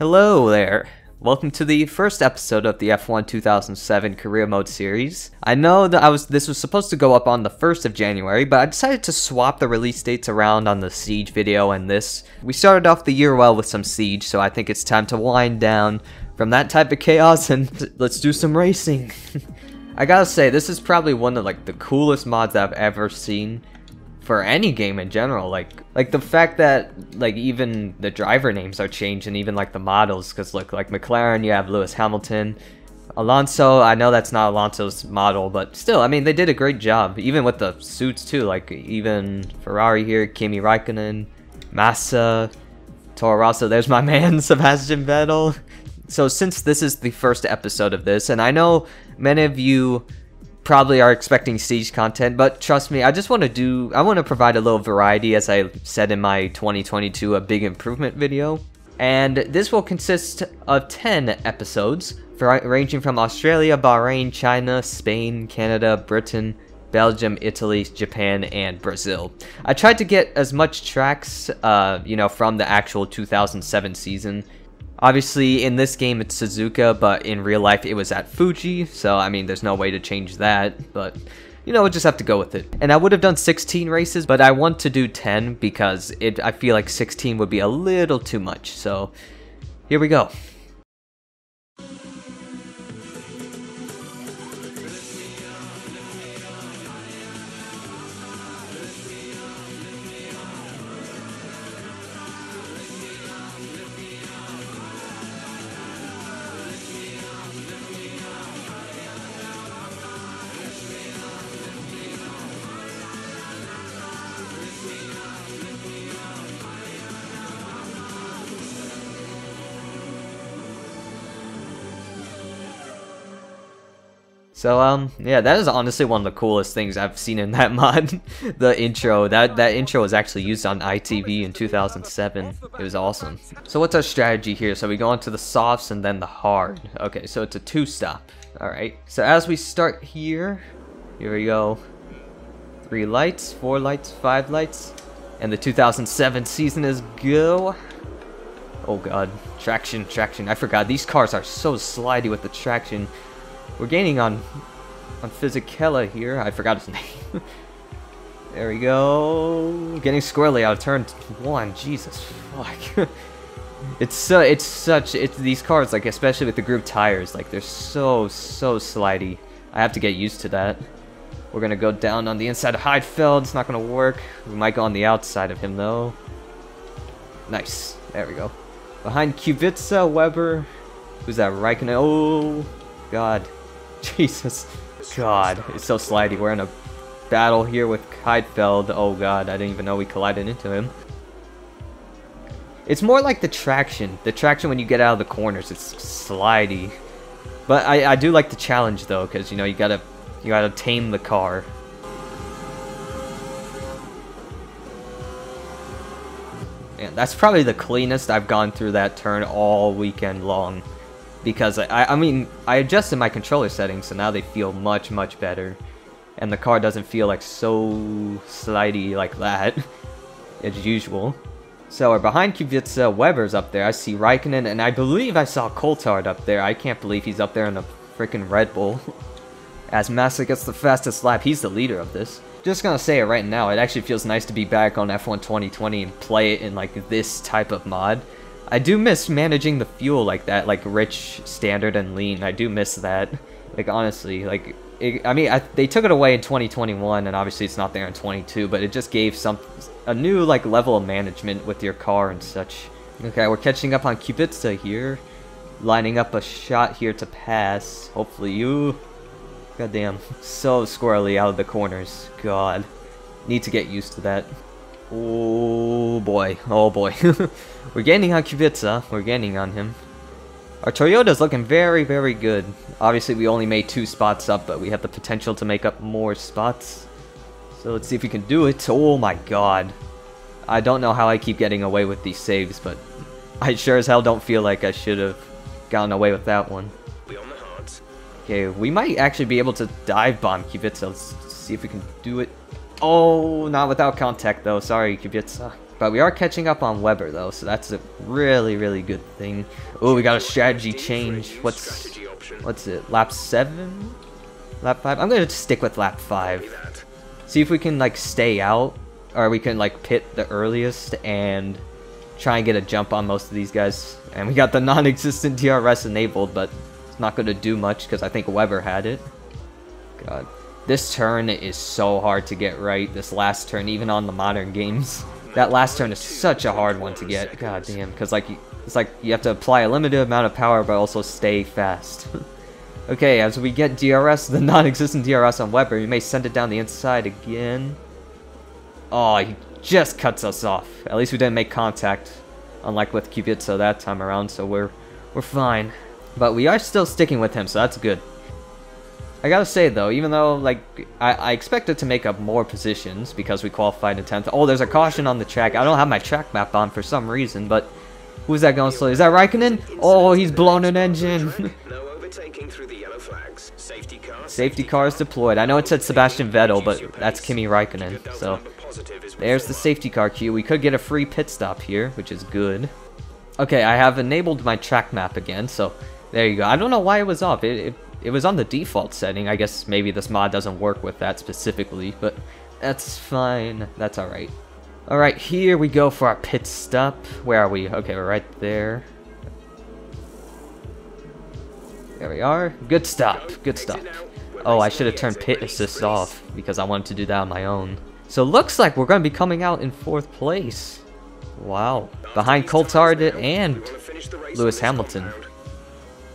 Hello there. Welcome to the first episode of the F1 2007 Career Mode series. I know that I was this was supposed to go up on the 1st of January, but I decided to swap the release dates around on the Siege video and this. We started off the year well with some Siege, so I think it's time to wind down from that type of chaos and let's do some racing. I gotta say, this is probably one of like the coolest mods I've ever seen for any game in general like like the fact that like even the driver names are changed and even like the models because look like mclaren you have lewis hamilton alonso i know that's not alonso's model but still i mean they did a great job even with the suits too like even ferrari here kimi raikkonen massa toro rosso there's my man sebastian vettel. So since this is the first episode of this and i know many of you probably are expecting siege content but trust me i just want to do i want to provide a little variety as i said in my 2022 a big improvement video. And this will consist of 10 episodes ranging from australia bahrain china spain canada britain belgium italy japan and brazil. I tried to get as much tracks uh, you know from the actual 2007 season Obviously, in this game it's Suzuka, but in real life it was at Fuji, so I mean, there's no way to change that, but you know, we'll just have to go with it. And I would have done 16 races, but I want to do 10 because it I feel like 16 would be a little too much, so here we go. So um yeah, that is honestly one of the coolest things I've seen in that mod. the intro, that that intro was actually used on ITV in 2007. It was awesome. So what's our strategy here? So we go into the softs and then the hard. Okay, so it's a two-stop. All right. So as we start here, here we go. Three lights, four lights, five lights, and the 2007 season is go. Oh god, traction, traction. I forgot these cars are so slidey with the traction. We're gaining on on Fisichella here. I forgot his name. there we go. Getting squarely out of turn one. Jesus fuck. it's so it's such it's these cars like especially with the group tires like they're so so slidey. I have to get used to that. We're gonna go down on the inside of Heidfeld. It's not gonna work. We might go on the outside of him though. Nice. There we go. Behind Kubica, Webber. Who's that? Raikkonen. Oh, God. Jesus. God, it's so slidey. We're in a battle here with Heidfeld. Oh god, I didn't even know we collided into him. It's more like the traction. The traction when you get out of the corners, it's slidey. But I, I do like the challenge though, because you know you gotta you gotta tame the car. Yeah, that's probably the cleanest I've gone through that turn all weekend long because I, I mean, I adjusted my controller settings, so now they feel much, much better. And the car doesn't feel like so slidey like that, as usual. So we're behind Kubica, Webber's up there, I see Raikkonen, and I believe I saw Coulthard up there. I can't believe he's up there in a freaking Red Bull. As Massa gets the fastest lap, he's the leader of this. Just gonna say it right now, it actually feels nice to be back on F1 2020 and play it in like this type of mod. I do miss managing the fuel like that, like rich, standard, and lean. I do miss that. Like, honestly, like, it, I mean, I, they took it away in 2021, and obviously it's not there in 22, but it just gave some, a new, like, level of management with your car and such. Okay, we're catching up on Kubica here. Lining up a shot here to pass. Hopefully you... Goddamn. So squirrely out of the corners. God. Need to get used to that. Oh boy, oh boy. We're gaining on Kubica, we're gaining on him. Our Toyota's looking very, very good. Obviously we only made two spots up, but we have the potential to make up more spots. So let's see if we can do it. Oh my god. I don't know how I keep getting away with these saves, but I sure as hell don't feel like I should have gotten away with that one. Okay, we might actually be able to dive bomb Kubica. Let's see if we can do it. Oh, not without contact though. Sorry, Kubica. Uh. But we are catching up on Webber though, so that's a really, really good thing. Oh, we got a strategy change. What's what's it? Lap seven? Lap five? I'm gonna stick with lap five. See if we can like stay out, or we can like pit the earliest and try and get a jump on most of these guys. And we got the non-existent DRS enabled, but it's not gonna do much because I think Webber had it. God. This turn is so hard to get right, this last turn, even on the modern games. That last turn is such a hard one to get. God damn, because like it's like you have to apply a limited amount of power, but also stay fast. okay, as we get DRS, the non-existent DRS on Webber, you may send it down the inside again. Oh, he just cuts us off. At least we didn't make contact, unlike with Kubica that time around, so we're we're fine. But we are still sticking with him, so that's good. I gotta say though, even though like I, I expected to make up more positions because we qualified in 10th. Oh, there's a caution on the track. I don't have my track map on for some reason, but who's that going slow? Is that Raikkonen? Oh, he's blown an engine. Safety car is deployed. I know it said Sebastian Vettel, but that's Kimi Raikkonen. So there's the safety car queue. We could get a free pit stop here, which is good. Okay, I have enabled my track map again, so there you go. I don't know why it was off. It, it it was on the default setting. I guess maybe this mod doesn't work with that specifically, but that's fine. That's alright. Alright, here we go for our pit stop. Where are we? Okay, we're right there. There we are. Good stop. Good stop. Oh, I should have turned pit assist off because I wanted to do that on my own. So looks like we're going to be coming out in fourth place. Wow. Behind Coulthard and Lewis Hamilton.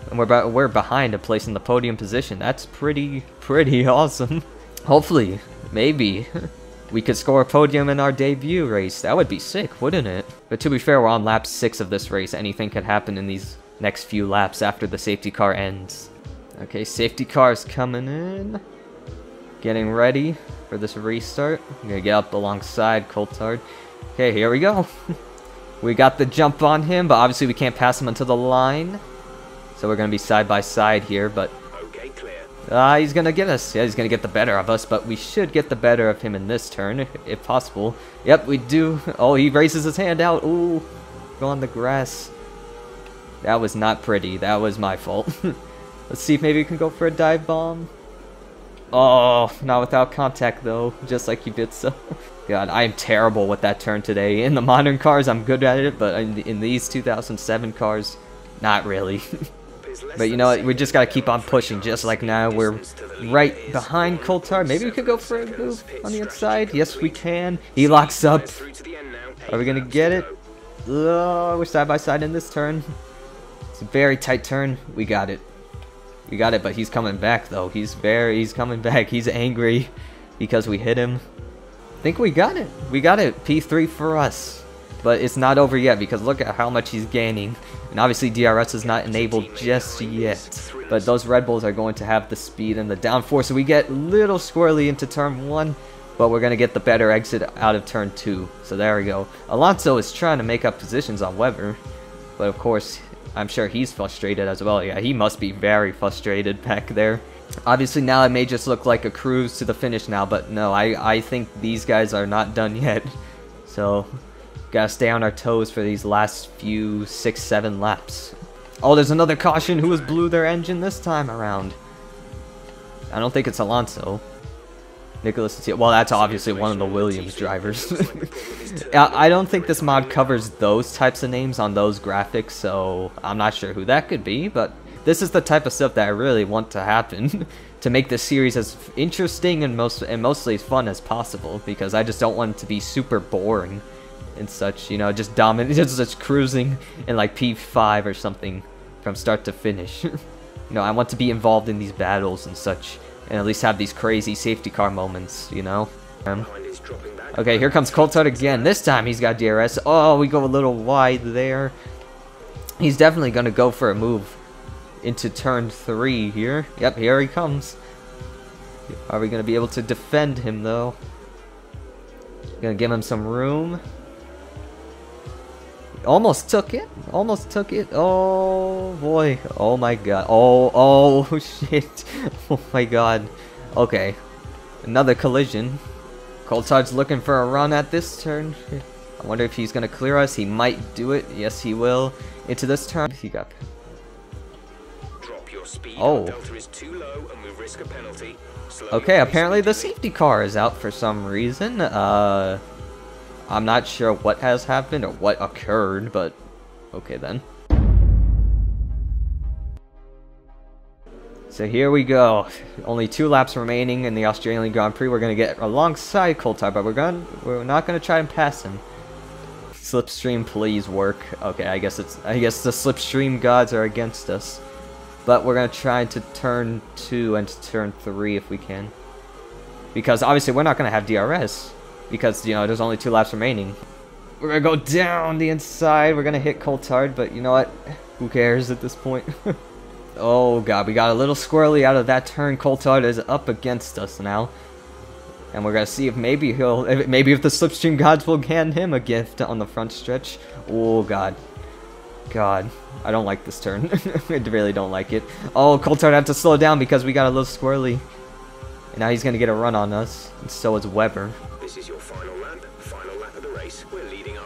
And we're, we're behind a place in the podium position. That's pretty, pretty awesome. Hopefully, maybe, we could score a podium in our debut race. That would be sick, wouldn't it? But to be fair, we're on lap 6 of this race. Anything could happen in these next few laps after the safety car ends. Okay, safety car is coming in. Getting ready for this restart. I'm gonna get up alongside Coulthard. Okay, here we go. we got the jump on him, but obviously we can't pass him until the line. So we're going to be side by side here, but... Okay, clear. Uh, he's going to get us. Yeah, he's going to get the better of us, but we should get the better of him in this turn, if, if possible. Yep, we do. Oh, he raises his hand out. Ooh, go on the grass. That was not pretty. That was my fault. Let's see if maybe we can go for a dive bomb. Oh, not without contact though, just like you did so. God, I am terrible with that turn today. In the modern cars, I'm good at it, but in, in these 2007 cars, not really. But you know what, we just gotta keep on pushing, just like now. We're right behind Coulthard. Maybe we could go for a move on the inside. Yes, we can. He locks up. Are we gonna get it? Oh, we're side by side in this turn. It's a very tight turn. We got it. We got it, but he's coming back though. He's very, he's coming back. He's angry because we hit him. I think we got it. We got it. P3 for us. But it's not over yet because look at how much he's gaining. And obviously DRS is not enabled just yet. But those Red Bulls are going to have the speed and the downforce. So we get a little squirrely into turn 1. But we're going to get the better exit out of turn 2. So there we go. Alonso is trying to make up positions on Webber. But of course, I'm sure he's frustrated as well. Yeah, he must be very frustrated back there. Obviously now it may just look like a cruise to the finish now, but no, I, I think these guys are not done yet. So Gotta stay on our toes for these last few six, seven laps. Oh, there's another caution. Who has blew their engine this time around? I don't think it's Alonso. Nicholas, well, that's obviously one of the Williams drivers. I don't think this mod covers those types of names on those graphics, so I'm not sure who that could be, but this is the type of stuff that I really want to happen to make this series as interesting and most and mostly as fun as possible because I just don't want it to be super boring and such, you know, just dominant, just, just cruising in like P5 or something from start to finish. you know, I want to be involved in these battles and such, and at least have these crazy safety car moments, you know? Um, okay, here comes Coulthard again. This time he's got DRS. Oh, we go a little wide there. He's definitely going to go for a move into turn 3 here. Yep, here he comes. Are we going to be able to defend him, though? Gonna give him some room. Almost took it. Almost took it. Oh boy. Oh my god. Oh, oh shit. Oh my god. Okay. Another collision. Coulthard's looking for a run at this turn. I wonder if he's gonna clear us. He might do it. Yes, he will. Into this turn, he got. oh. Okay, apparently the safety car is out for some reason. Uh, I'm not sure what has happened or what occurred, but okay then. So here we go. Only two laps remaining in the Australian Grand Prix. We're gonna get alongside Coulthard, but we're going we're not gonna try and pass him. Slipstream, please work. Okay, I guess it's I guess the slipstream gods are against us. But we're gonna try to turn two and turn three if we can. Because obviously we're not gonna have DRS. Because, you know, there's only two laps remaining. We're gonna go down the inside, we're gonna hit Coulthard, but you know what? Who cares at this point? Oh god, we got a little squirrely out of that turn. Coulthard is up against us now. And we're gonna see if maybe he'll, if, maybe if the Slipstream Gods will hand him a gift on the front stretch. Oh god. God, I don't like this turn. I really don't like it. Oh, Coulthard had to slow down because we got a little squirrely. And now he's gonna get a run on us. And so is Webber.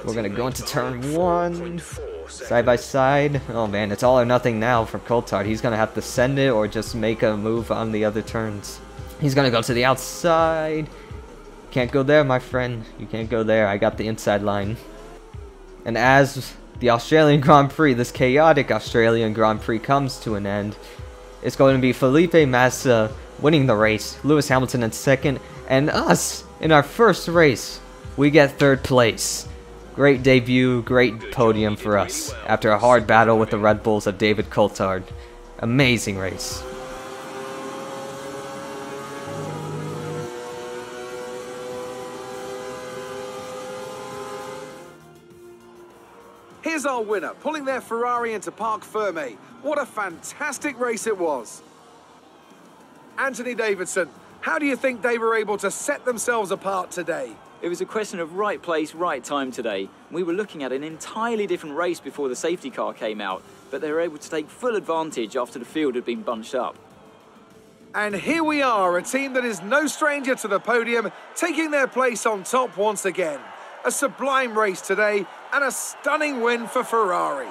We're gonna go into turn one. Side by side. Oh man, it's all or nothing now from Coulthard. He's gonna have to send it or just make a move on the other turns. He's gonna go to the outside. Can't go there, my friend. You can't go there. I got the inside line. And as the Australian Grand Prix, this chaotic Australian Grand Prix comes to an end, it's going to be Felipe Massa winning the race, Lewis Hamilton in second, and us in our first race. We get third place. Great debut, great podium for us, after a hard battle with the Red Bulls of David Coulthard. Amazing race. Here's our winner, pulling their Ferrari into Parc Ferme. What a fantastic race it was. Anthony Davidson, how do you think they were able to set themselves apart today? It was a question of right place, right time today. We were looking at an entirely different race before the safety car came out, but they were able to take full advantage after the field had been bunched up. And here we are, a team that is no stranger to the podium, taking their place on top once again. A sublime race today and a stunning win for Ferrari.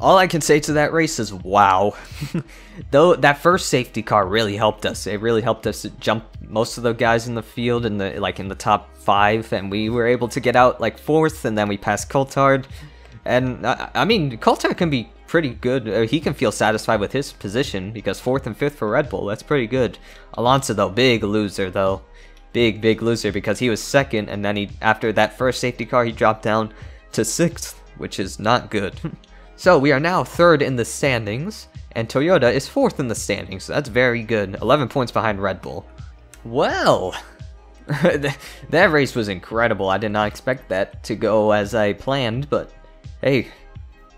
All I can say to that race is wow. Though that first safety car really helped us. It really helped us jump most of the guys in the field in the like in the top five, and we were able to get out like fourth, and then we passed Coulthard. And I, I mean, Coulthard can be pretty good. Uh, he can feel satisfied with his position because fourth and fifth for Red Bull. That's pretty good. Alonso though, big loser though, big big loser because he was second, and then he after that first safety car he dropped down to sixth, which is not good. So we are now third in the standings, and Toyota is fourth in the standings, so that's very good. 11 points behind Red Bull. Well, that race was incredible. I did not expect that to go as I planned, but hey,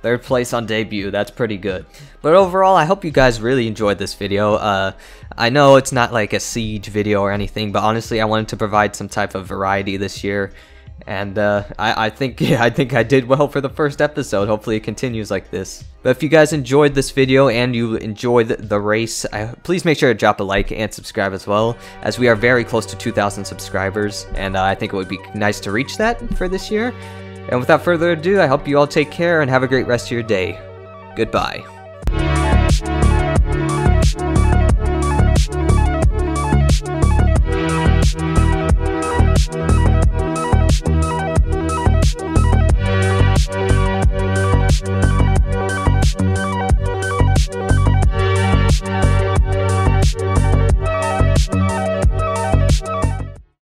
third place on debut, that's pretty good. But overall, I hope you guys really enjoyed this video. Uh, I know it's not like a siege video or anything, but honestly, I wanted to provide some type of variety this year and uh, I, I think yeah, I think I did well for the first episode. Hopefully it continues like this. But if you guys enjoyed this video and you enjoyed the race, I, please make sure to drop a like and subscribe as well, as we are very close to 2,000 subscribers, and uh, I think it would be nice to reach that for this year. And without further ado, I hope you all take care and have a great rest of your day. Goodbye.